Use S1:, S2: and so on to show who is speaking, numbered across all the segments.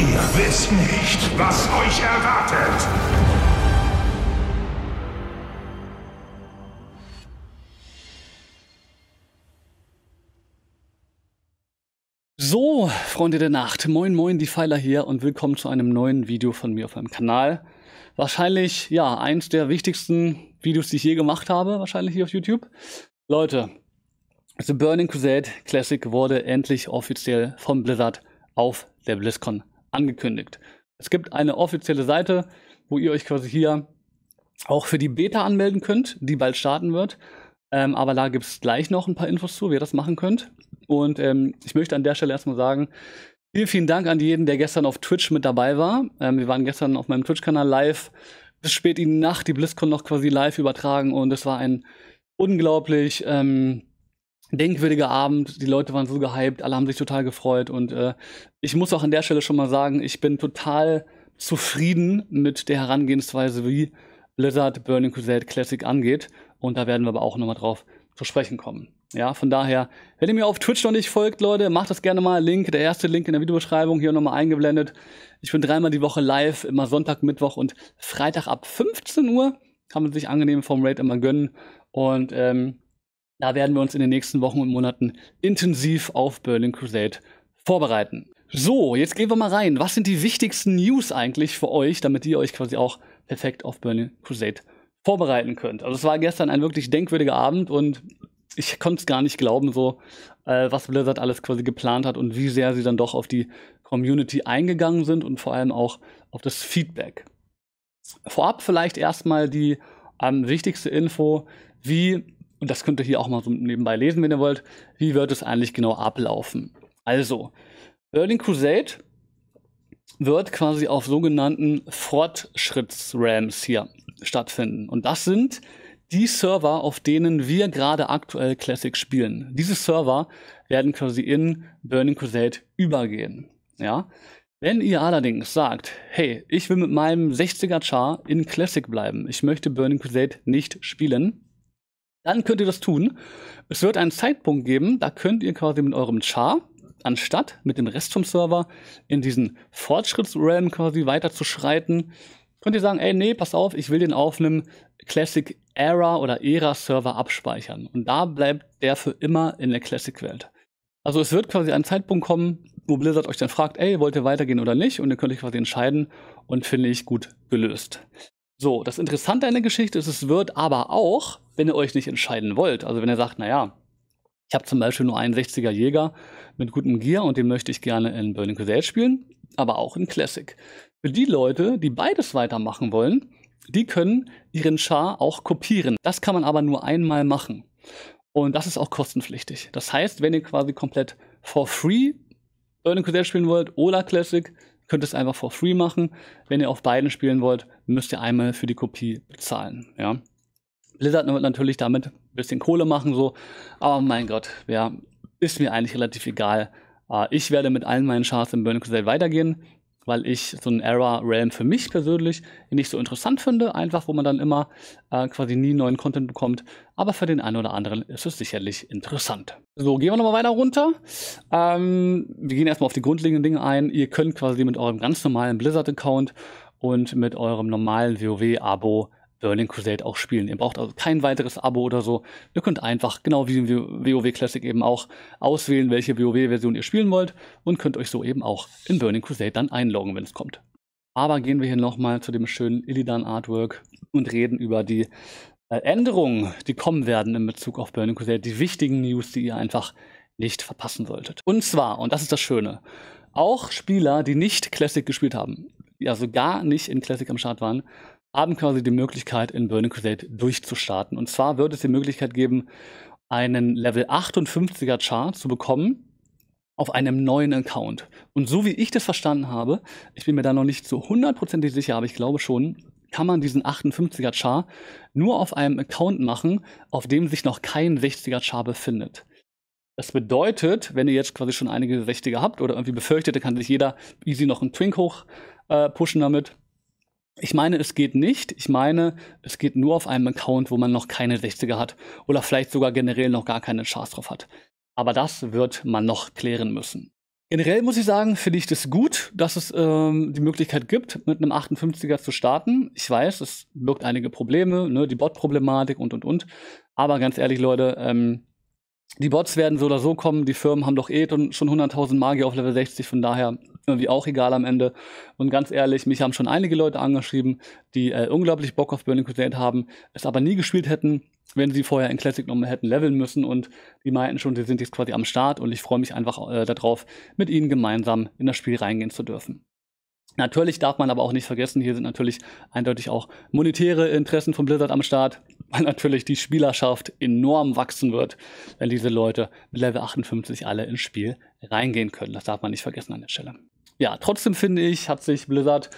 S1: Ihr wisst nicht, was euch erwartet.
S2: So, Freunde der Nacht, moin moin, die Pfeiler hier und willkommen zu einem neuen Video von mir auf meinem Kanal. Wahrscheinlich, ja, eins der wichtigsten Videos, die ich je gemacht habe, wahrscheinlich hier auf YouTube. Leute, The Burning Crusade Classic wurde endlich offiziell von Blizzard auf der BlizzCon angekündigt. Es gibt eine offizielle Seite, wo ihr euch quasi hier auch für die Beta anmelden könnt, die bald starten wird. Ähm, aber da gibt es gleich noch ein paar Infos zu, wie ihr das machen könnt. Und ähm, ich möchte an der Stelle erstmal sagen, vielen, vielen Dank an jeden, der gestern auf Twitch mit dabei war. Ähm, wir waren gestern auf meinem Twitch-Kanal live bis spät in die Nacht die BlizzCon noch quasi live übertragen und es war ein unglaublich ähm, denkwürdiger Abend. Die Leute waren so gehypt, alle haben sich total gefreut und äh, ich muss auch an der Stelle schon mal sagen, ich bin total zufrieden mit der Herangehensweise, wie Blizzard Burning Crusade Classic angeht. Und da werden wir aber auch nochmal drauf zu sprechen kommen. Ja, von daher, wenn ihr mir auf Twitch noch nicht folgt, Leute, macht das gerne mal. Link, der erste Link in der Videobeschreibung hier nochmal eingeblendet. Ich bin dreimal die Woche live, immer Sonntag, Mittwoch und Freitag ab 15 Uhr. Kann man sich angenehm vom Raid immer gönnen. Und ähm, da werden wir uns in den nächsten Wochen und Monaten intensiv auf Berlin Crusade vorbereiten. So, jetzt gehen wir mal rein. Was sind die wichtigsten News eigentlich für euch, damit ihr euch quasi auch perfekt auf Burning Crusade vorbereiten könnt? Also es war gestern ein wirklich denkwürdiger Abend und ich konnte es gar nicht glauben, so äh, was Blizzard alles quasi geplant hat und wie sehr sie dann doch auf die Community eingegangen sind und vor allem auch auf das Feedback. Vorab vielleicht erstmal die ähm, wichtigste Info, wie, und das könnt ihr hier auch mal so nebenbei lesen, wenn ihr wollt, wie wird es eigentlich genau ablaufen. Also, Burning Crusade wird quasi auf sogenannten Fortschritts-RAMs hier stattfinden. Und das sind die Server, auf denen wir gerade aktuell Classic spielen. Diese Server werden quasi in Burning Crusade übergehen. Ja. Wenn ihr allerdings sagt, hey, ich will mit meinem 60er Char in Classic bleiben, ich möchte Burning Crusade nicht spielen, dann könnt ihr das tun. Es wird einen Zeitpunkt geben, da könnt ihr quasi mit eurem Char, anstatt mit dem Rest vom Server in diesen Fortschrittsrealm quasi weiterzuschreiten, könnt ihr sagen, ey, nee, pass auf, ich will den auf einem Classic Era oder Era Server abspeichern. Und da bleibt der für immer in der Classic-Welt. Also es wird quasi ein Zeitpunkt kommen, wo Blizzard euch dann fragt, ey, wollt ihr weitergehen oder nicht? Und ihr könnt euch quasi entscheiden und finde ich gut gelöst. So, das Interessante an der Geschichte ist, es wird aber auch, wenn ihr euch nicht entscheiden wollt, also wenn ihr sagt, naja, ich habe zum Beispiel nur einen 60er Jäger mit gutem Gear und den möchte ich gerne in Burning Crusade spielen, aber auch in Classic. Für die Leute, die beides weitermachen wollen, die können ihren Char auch kopieren. Das kann man aber nur einmal machen. Und das ist auch kostenpflichtig. Das heißt, wenn ihr quasi komplett for free Burning Crusade spielen wollt oder Classic, könnt ihr es einfach for free machen. Wenn ihr auf beiden spielen wollt, müsst ihr einmal für die Kopie bezahlen. Ja. Blizzard wird natürlich damit ein bisschen Kohle machen, so. Aber mein Gott, ja, ist mir eigentlich relativ egal. Äh, ich werde mit allen meinen Chars in Burning Crusade weitergehen weil ich so ein Era-Realm für mich persönlich nicht so interessant finde, einfach wo man dann immer äh, quasi nie neuen Content bekommt. Aber für den einen oder anderen ist es sicherlich interessant. So, gehen wir nochmal weiter runter. Ähm, wir gehen erstmal auf die grundlegenden Dinge ein. Ihr könnt quasi mit eurem ganz normalen Blizzard-Account und mit eurem normalen WoW-Abo Burning Crusade auch spielen. Ihr braucht also kein weiteres Abo oder so. Ihr könnt einfach, genau wie im WoW Classic eben auch, auswählen, welche WoW-Version ihr spielen wollt und könnt euch so eben auch in Burning Crusade dann einloggen, wenn es kommt. Aber gehen wir hier nochmal zu dem schönen Illidan Artwork und reden über die äh, Änderungen, die kommen werden in Bezug auf Burning Crusade, die wichtigen News, die ihr einfach nicht verpassen solltet. Und zwar, und das ist das Schöne, auch Spieler, die nicht Classic gespielt haben, die also gar nicht in Classic am Start waren, haben quasi die Möglichkeit, in Burning Crusade durchzustarten. Und zwar wird es die Möglichkeit geben, einen Level 58er Chart zu bekommen auf einem neuen Account. Und so wie ich das verstanden habe, ich bin mir da noch nicht so hundertprozentig sicher, aber ich glaube schon, kann man diesen 58er Char nur auf einem Account machen, auf dem sich noch kein 60er Char befindet. Das bedeutet, wenn ihr jetzt quasi schon einige 60er habt oder irgendwie befürchtet, dann kann sich jeder easy noch einen Twink hoch äh, pushen damit. Ich meine, es geht nicht. Ich meine, es geht nur auf einem Account, wo man noch keine 60er hat oder vielleicht sogar generell noch gar keine Chars drauf hat. Aber das wird man noch klären müssen. Generell muss ich sagen, finde ich das gut, dass es ähm, die Möglichkeit gibt, mit einem 58er zu starten. Ich weiß, es birgt einige Probleme, ne, die Bot-Problematik und und und. Aber ganz ehrlich, Leute, ähm, die Bots werden so oder so kommen. Die Firmen haben doch eh schon 100.000 Magier auf Level 60, von daher irgendwie auch egal am Ende. Und ganz ehrlich, mich haben schon einige Leute angeschrieben, die äh, unglaublich Bock auf Burning Crusade haben, es aber nie gespielt hätten, wenn sie vorher in Classic nochmal hätten leveln müssen. Und die meinten schon, sie sind jetzt quasi am Start und ich freue mich einfach äh, darauf, mit ihnen gemeinsam in das Spiel reingehen zu dürfen. Natürlich darf man aber auch nicht vergessen, hier sind natürlich eindeutig auch monetäre Interessen von Blizzard am Start, weil natürlich die Spielerschaft enorm wachsen wird, wenn diese Leute mit Level 58 alle ins Spiel reingehen können. Das darf man nicht vergessen an der Stelle. Ja, trotzdem finde ich, hat sich Blizzard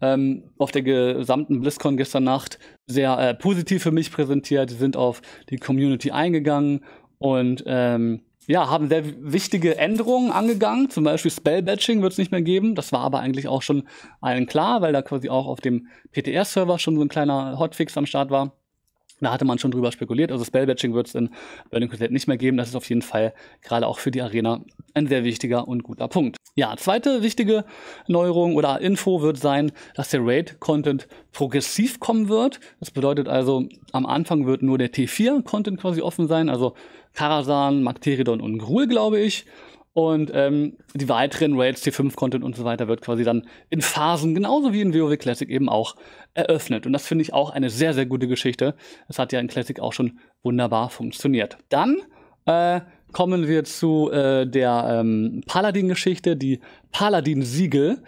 S2: ähm, auf der gesamten BlizzCon gestern Nacht sehr äh, positiv für mich präsentiert. Sie sind auf die Community eingegangen und ähm, ja, haben sehr wichtige Änderungen angegangen. Zum Beispiel Spellbatching wird es nicht mehr geben. Das war aber eigentlich auch schon allen klar, weil da quasi auch auf dem PTR-Server schon so ein kleiner Hotfix am Start war. Da hatte man schon drüber spekuliert. Also Spellbatching wird es in Burning Crusade nicht mehr geben. Das ist auf jeden Fall gerade auch für die Arena ein sehr wichtiger und guter Punkt. Ja, zweite wichtige Neuerung oder Info wird sein, dass der Raid-Content progressiv kommen wird. Das bedeutet also, am Anfang wird nur der T4-Content quasi offen sein. Also Karasan, Makteridon und Gruul, glaube ich. Und ähm, die weiteren Raids, T5-Content und so weiter wird quasi dann in Phasen, genauso wie in WoW Classic eben auch, eröffnet. Und das finde ich auch eine sehr, sehr gute Geschichte. Das hat ja in Classic auch schon wunderbar funktioniert. Dann äh, kommen wir zu äh, der ähm, Paladin-Geschichte. Die Paladin-Siegel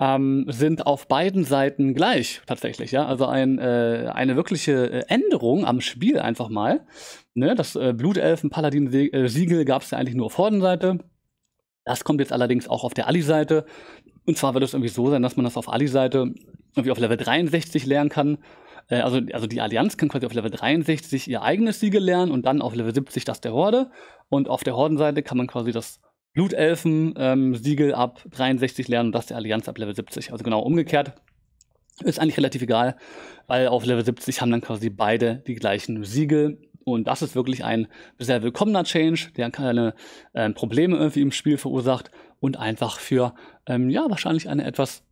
S2: ähm, sind auf beiden Seiten gleich tatsächlich. Ja? Also ein, äh, eine wirkliche äh, Änderung am Spiel einfach mal. Ne? Das äh, Blutelfen-Paladin-Siegel gab es ja eigentlich nur auf Hordenseite. Das kommt jetzt allerdings auch auf der Ali-Seite. Und zwar wird es irgendwie so sein, dass man das auf Ali-Seite irgendwie auf Level 63 lernen kann. Äh, also, also die Allianz kann quasi auf Level 63 ihr eigenes Siegel lernen und dann auf Level 70 das der Horde. Und auf der Hordenseite kann man quasi das Blutelfen-Siegel ähm, ab 63 lernen und das der Allianz ab Level 70. Also genau umgekehrt. Ist eigentlich relativ egal, weil auf Level 70 haben dann quasi beide die gleichen Siegel und das ist wirklich ein sehr willkommener Change, der keine äh, Probleme irgendwie im Spiel verursacht und einfach für, ähm, ja, wahrscheinlich eine etwas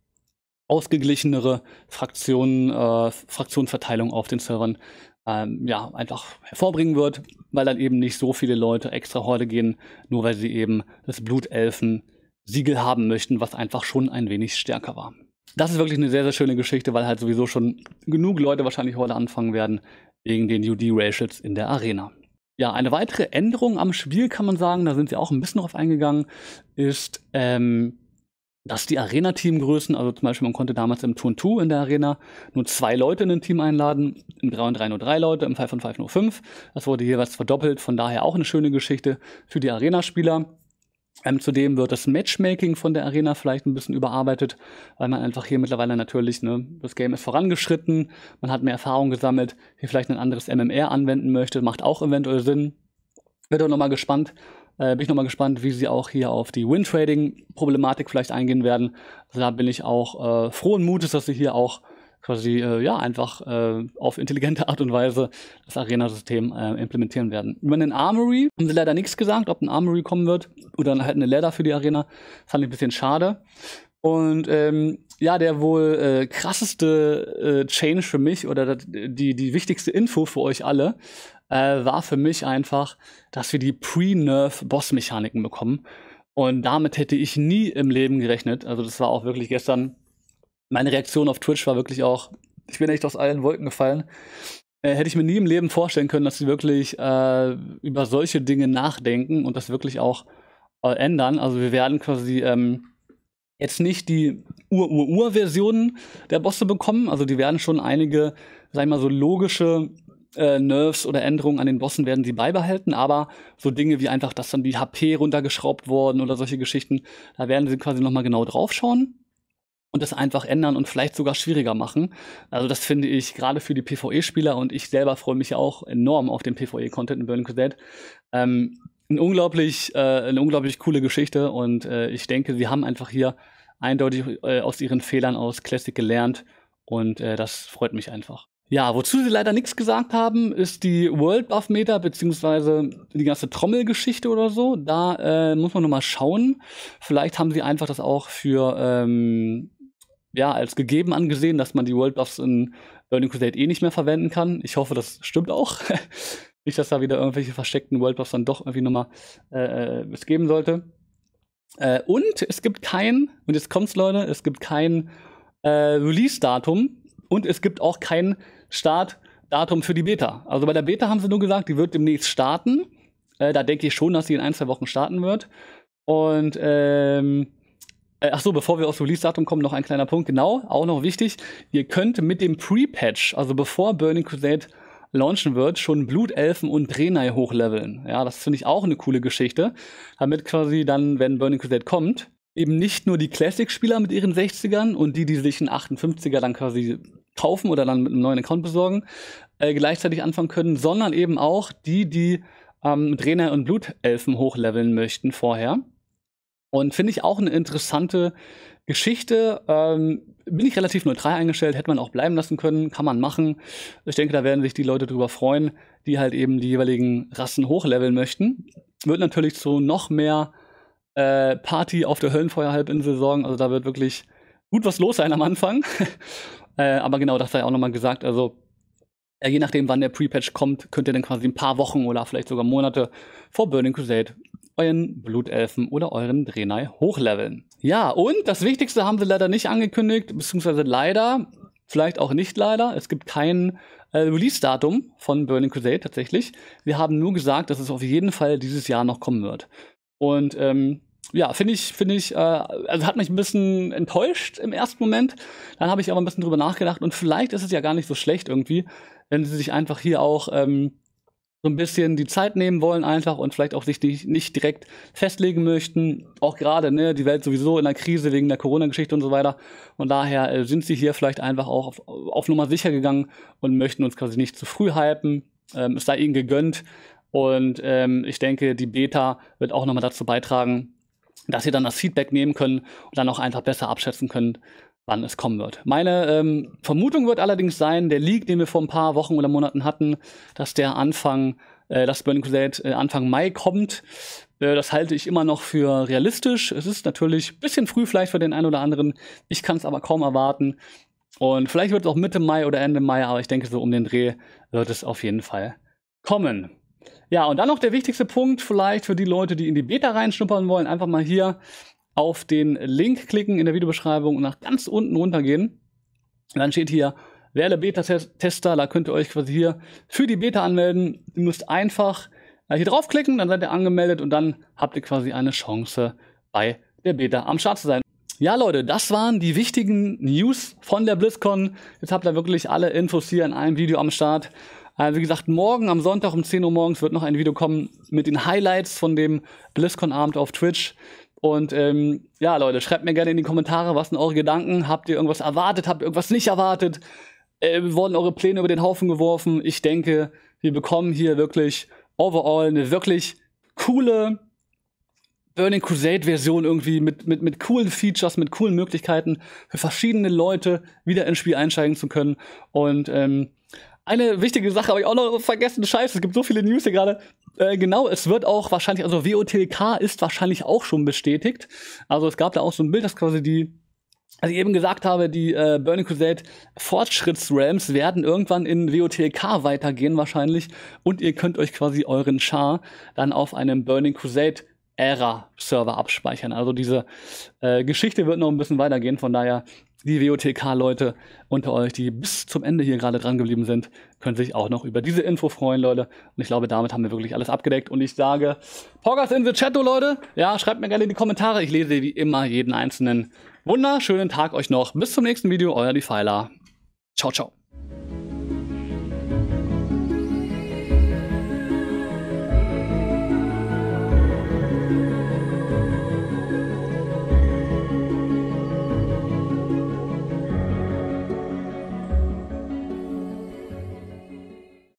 S2: ausgeglichenere Fraktion, äh, Fraktionenverteilung auf den Servern ähm, ja, einfach hervorbringen wird, weil dann eben nicht so viele Leute extra Horde gehen, nur weil sie eben das Blutelfen-Siegel haben möchten, was einfach schon ein wenig stärker war. Das ist wirklich eine sehr, sehr schöne Geschichte, weil halt sowieso schon genug Leute wahrscheinlich heute anfangen werden, wegen den UD-Ratios in der Arena. Ja, eine weitere Änderung am Spiel kann man sagen, da sind sie auch ein bisschen drauf eingegangen, ist, ähm, dass die Arena-Teamgrößen, also zum Beispiel man konnte damals im Turn 2 in der Arena nur zwei Leute in ein Team einladen, im 3 und 3 nur drei Leute, im 5 und 5 nur fünf. Das wurde jeweils verdoppelt, von daher auch eine schöne Geschichte für die Arena-Spieler. Ähm, zudem wird das Matchmaking von der Arena vielleicht ein bisschen überarbeitet, weil man einfach hier mittlerweile natürlich, ne, das Game ist vorangeschritten, man hat mehr Erfahrung gesammelt, hier vielleicht ein anderes MMR anwenden möchte, macht auch eventuell Sinn. Wird auch nochmal gespannt, äh, bin ich nochmal gespannt, wie sie auch hier auf die Win-Trading-Problematik vielleicht eingehen werden. Also da bin ich auch äh, frohen Mutes, dass sie hier auch quasi äh, ja einfach äh, auf intelligente Art und Weise das Arena-System äh, implementieren werden. Über den Armory haben sie leider nichts gesagt, ob ein Armory kommen wird oder halt eine Ladder für die Arena. Das fand ich ein bisschen schade. Und ähm, ja, der wohl äh, krasseste äh, Change für mich oder die, die wichtigste Info für euch alle äh, war für mich einfach, dass wir die Pre-Nerf-Boss-Mechaniken bekommen. Und damit hätte ich nie im Leben gerechnet. Also das war auch wirklich gestern meine Reaktion auf Twitch war wirklich auch, ich bin echt aus allen Wolken gefallen. Äh, hätte ich mir nie im Leben vorstellen können, dass sie wirklich äh, über solche Dinge nachdenken und das wirklich auch äh, ändern. Also wir werden quasi ähm, jetzt nicht die Ur-Ur-Ur-Versionen der Bosse bekommen. Also die werden schon einige, sag ich mal, so logische äh, Nerves oder Änderungen an den Bossen werden sie beibehalten, aber so Dinge wie einfach, dass dann die HP runtergeschraubt wurden oder solche Geschichten, da werden sie quasi nochmal genau draufschauen und das einfach ändern und vielleicht sogar schwieriger machen. Also das finde ich gerade für die PvE-Spieler und ich selber freue mich auch enorm auf den PvE-Content in Burning Crusade. Ähm, ein unglaublich, äh, eine unglaublich coole Geschichte und äh, ich denke, sie haben einfach hier eindeutig äh, aus ihren Fehlern aus Classic gelernt und äh, das freut mich einfach. Ja, wozu sie leider nichts gesagt haben, ist die World Buff Meter beziehungsweise die ganze Trommelgeschichte oder so. Da äh, muss man noch mal schauen. Vielleicht haben sie einfach das auch für ähm, ja als gegeben angesehen, dass man die World Buffs in Burning Crusade eh nicht mehr verwenden kann. Ich hoffe, das stimmt auch. nicht, dass da wieder irgendwelche versteckten World Buffs dann doch irgendwie noch mal äh, äh, es geben sollte. Äh, und es gibt kein, und jetzt kommt's Leute, es gibt kein äh, Release-Datum und es gibt auch kein Startdatum für die Beta. Also bei der Beta haben sie nur gesagt, die wird demnächst starten. Äh, da denke ich schon, dass sie in ein, zwei Wochen starten wird. Und ähm, äh, ach so, bevor wir aufs Release-Datum kommen, noch ein kleiner Punkt. Genau, auch noch wichtig. Ihr könnt mit dem Pre-Patch, also bevor Burning Crusade launchen wird, schon Blutelfen und Drenai hochleveln. Ja, das finde ich auch eine coole Geschichte. Damit quasi dann, wenn Burning Crusade kommt, eben nicht nur die Classic-Spieler mit ihren 60ern und die, die sich einen 58er dann quasi kaufen oder dann mit einem neuen Account besorgen, äh, gleichzeitig anfangen können, sondern eben auch die, die ähm, Trainer und Blutelfen hochleveln möchten vorher. Und finde ich auch eine interessante Geschichte. Ähm, bin ich relativ neutral eingestellt, hätte man auch bleiben lassen können, kann man machen. Ich denke, da werden sich die Leute drüber freuen, die halt eben die jeweiligen Rassen hochleveln möchten. Wird natürlich zu noch mehr äh, Party auf der Höllenfeuerhalbinsel sorgen. Also da wird wirklich gut was los sein am Anfang. Äh, aber genau, das sei auch nochmal gesagt. Also, äh, je nachdem, wann der Pre-Patch kommt, könnt ihr dann quasi ein paar Wochen oder vielleicht sogar Monate vor Burning Crusade euren Blutelfen oder euren Drenai hochleveln. Ja, und das Wichtigste haben sie leider nicht angekündigt, beziehungsweise leider, vielleicht auch nicht leider, es gibt kein äh, Release-Datum von Burning Crusade tatsächlich. Wir haben nur gesagt, dass es auf jeden Fall dieses Jahr noch kommen wird. Und ähm, ja, finde ich, finde ich, äh, also hat mich ein bisschen enttäuscht im ersten Moment. Dann habe ich aber ein bisschen drüber nachgedacht und vielleicht ist es ja gar nicht so schlecht irgendwie, wenn sie sich einfach hier auch ähm, so ein bisschen die Zeit nehmen wollen einfach und vielleicht auch sich nicht, nicht direkt festlegen möchten. Auch gerade, ne, die Welt sowieso in der Krise wegen der Corona-Geschichte und so weiter. Und daher äh, sind sie hier vielleicht einfach auch auf, auf Nummer sicher gegangen und möchten uns quasi nicht zu früh hypen. Ähm, es sei ihnen gegönnt. Und ähm, ich denke, die Beta wird auch nochmal dazu beitragen, dass ihr dann das Feedback nehmen können und dann auch einfach besser abschätzen könnt, wann es kommen wird. Meine ähm, Vermutung wird allerdings sein, der Leak, den wir vor ein paar Wochen oder Monaten hatten, dass der Anfang, äh, dass Burning Crusade äh, Anfang Mai kommt. Äh, das halte ich immer noch für realistisch. Es ist natürlich ein bisschen früh vielleicht für den einen oder anderen. Ich kann es aber kaum erwarten. Und vielleicht wird es auch Mitte Mai oder Ende Mai, aber ich denke, so um den Dreh wird es auf jeden Fall kommen. Ja, und dann noch der wichtigste Punkt vielleicht für die Leute, die in die Beta reinschnuppern wollen, einfach mal hier auf den Link klicken in der Videobeschreibung und nach ganz unten runtergehen. Dann steht hier, werde Beta-Tester, da könnt ihr euch quasi hier für die Beta anmelden. Ihr müsst einfach hier draufklicken, dann seid ihr angemeldet und dann habt ihr quasi eine Chance bei der Beta am Start zu sein. Ja, Leute, das waren die wichtigen News von der BlizzCon. Jetzt habt ihr wirklich alle Infos hier in einem Video am Start. Äh, wie gesagt, morgen am Sonntag um 10 Uhr morgens wird noch ein Video kommen mit den Highlights von dem BlizzCon-Abend auf Twitch. Und ähm, ja, Leute, schreibt mir gerne in die Kommentare, was sind eure Gedanken? Habt ihr irgendwas erwartet? Habt ihr irgendwas nicht erwartet? Äh, wurden eure Pläne über den Haufen geworfen? Ich denke, wir bekommen hier wirklich overall eine wirklich coole Burning Crusade Version irgendwie mit, mit, mit coolen Features, mit coolen Möglichkeiten für verschiedene Leute wieder ins Spiel einsteigen zu können. Und ähm, eine wichtige Sache habe ich auch noch vergessen. Scheiße, es gibt so viele News hier gerade. Äh, genau, es wird auch wahrscheinlich, also WOTLK ist wahrscheinlich auch schon bestätigt. Also es gab da auch so ein Bild, das quasi die, also ich eben gesagt habe, die äh, Burning Crusade Fortschrittsrealms werden irgendwann in WOTLK weitergehen wahrscheinlich. Und ihr könnt euch quasi euren Char dann auf einem Burning Crusade Ära-Server abspeichern. Also diese äh, Geschichte wird noch ein bisschen weitergehen. Von daher die WOTK-Leute unter euch, die bis zum Ende hier gerade dran geblieben sind, können sich auch noch über diese Info freuen, Leute. Und ich glaube, damit haben wir wirklich alles abgedeckt. Und ich sage, Poggers in the Chatto, Leute. Ja, schreibt mir gerne in die Kommentare. Ich lese wie immer jeden einzelnen. Wunderschönen Tag euch noch. Bis zum nächsten Video. Euer Defiler. Ciao, ciao.